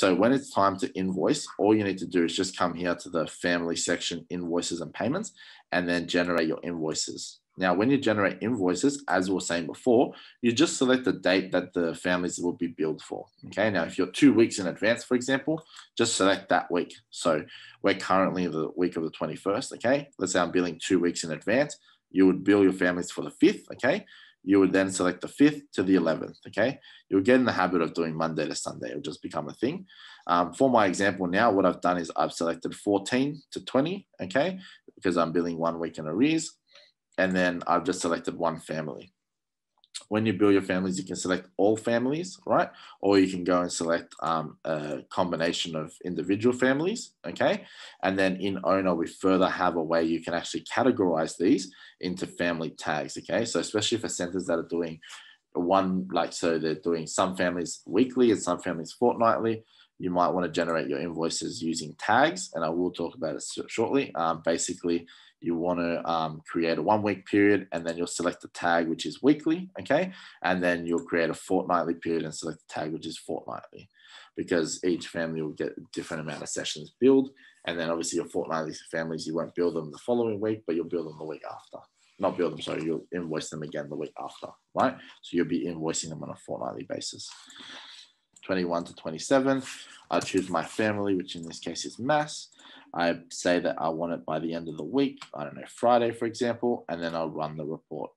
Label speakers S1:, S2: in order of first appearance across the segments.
S1: So when it's time to invoice, all you need to do is just come here to the family section, invoices and payments, and then generate your invoices. Now, when you generate invoices, as we were saying before, you just select the date that the families will be billed for. Okay. Now, if you're two weeks in advance, for example, just select that week. So we're currently in the week of the 21st. Okay. Let's say I'm billing two weeks in advance. You would bill your families for the 5th. Okay you would then select the 5th to the 11th. Okay. You'll get in the habit of doing Monday to Sunday. It'll just become a thing. Um, for my example now, what I've done is I've selected 14 to 20. Okay. Because I'm billing one week in arrears. And then I've just selected one family when you build your families, you can select all families, right? Or you can go and select um, a combination of individual families, okay? And then in OWNA, we further have a way you can actually categorize these into family tags, okay? So especially for centers that are doing one, like, so they're doing some families weekly and some families fortnightly, you might want to generate your invoices using tags, and I will talk about it shortly. Um, basically, you want to um, create a one week period and then you'll select the tag which is weekly okay? And then you'll create a fortnightly period and select the tag which is fortnightly because each family will get a different amount of sessions billed and then obviously your fortnightly families you won't bill them the following week but you'll bill them the week after. Not bill them sorry you'll invoice them again the week after right? So you'll be invoicing them on a fortnightly basis. 21 to 27 i choose my family which in this case is mass I say that I want it by the end of the week, I don't know, Friday, for example, and then I'll run the report.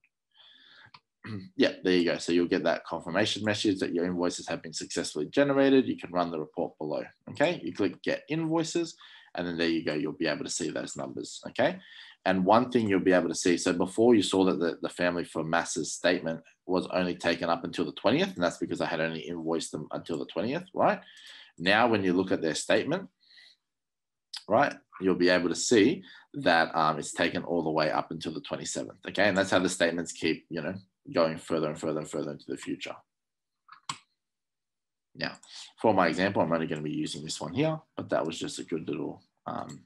S1: yeah, there you go. So you'll get that confirmation message that your invoices have been successfully generated. You can run the report below. Okay, you click get invoices, and then there you go. You'll be able to see those numbers. Okay, and one thing you'll be able to see so before you saw that the, the family for Mass's statement was only taken up until the 20th, and that's because I had only invoiced them until the 20th, right? Now, when you look at their statement, right, you'll be able to see that um, it's taken all the way up until the 27th. Okay, and that's how the statements keep, you know, going further and further and further into the future. Now, for my example, I'm only going to be using this one here, but that was just a good little um,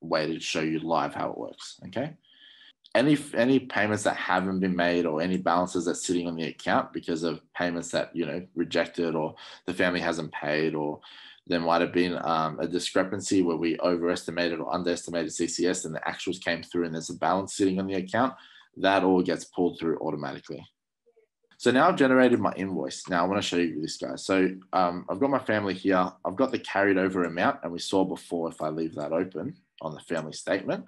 S1: way to show you live how it works. Okay. Any, any payments that haven't been made or any balances that's sitting on the account because of payments that you know rejected or the family hasn't paid or there might have been um, a discrepancy where we overestimated or underestimated CCS and the actuals came through and there's a balance sitting on the account. That all gets pulled through automatically. So now I've generated my invoice. Now I want to show you this guy. So um, I've got my family here. I've got the carried over amount and we saw before if I leave that open on the family statement,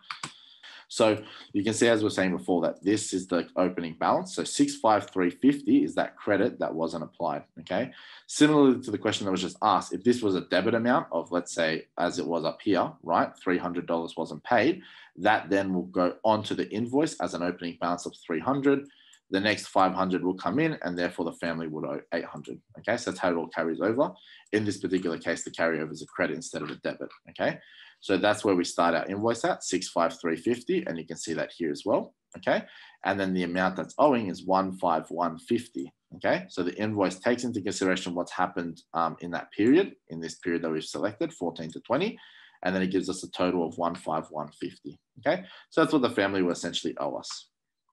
S1: so you can see, as we are saying before, that this is the opening balance. So 65350 is that credit that wasn't applied. Okay. Similarly to the question that was just asked, if this was a debit amount of, let's say, as it was up here, right, $300 wasn't paid, that then will go onto the invoice as an opening balance of 300 the next 500 will come in and therefore the family would owe 800 okay so that's how it all carries over in this particular case the carryover is a credit instead of a debit okay so that's where we start our invoice at 65350 and you can see that here as well. Okay. And then the amount that's owing is 15150. Okay. So the invoice takes into consideration what's happened um, in that period, in this period that we've selected, 14 to 20. And then it gives us a total of 15150. Okay. So that's what the family will essentially owe us.